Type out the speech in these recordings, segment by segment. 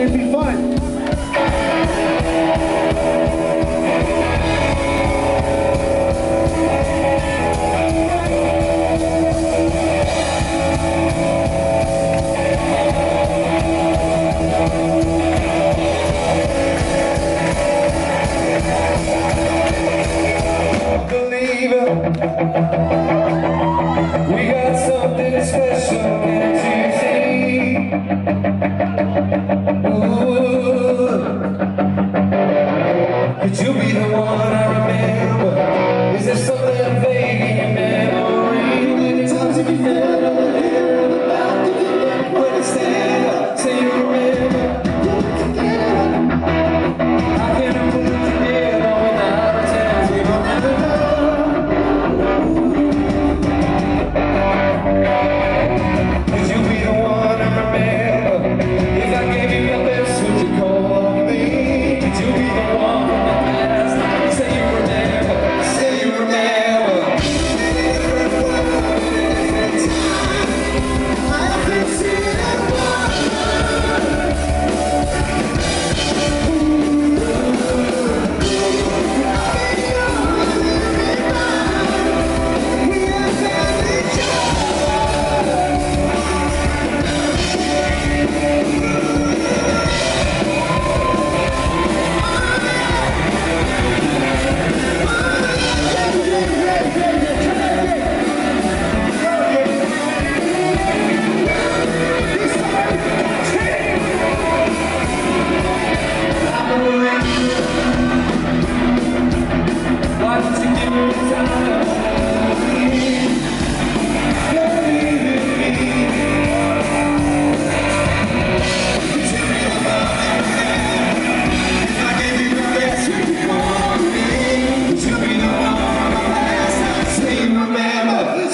it'd be fun. We got something special, to see? be the one I remember. Is there something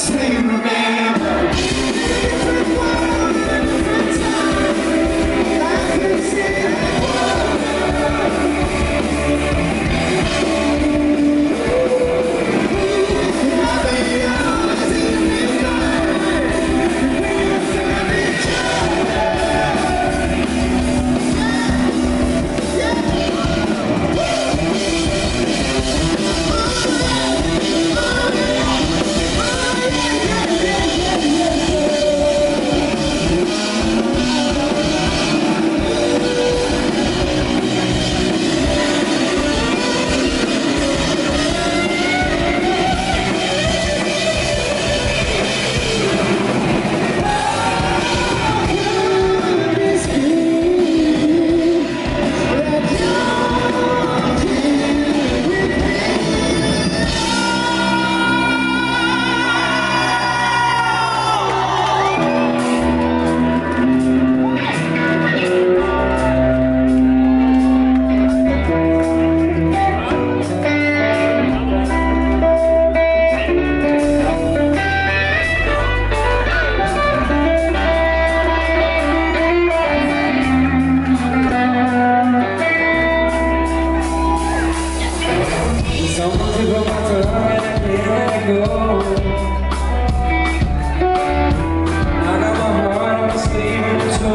Stay remain.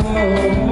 oh,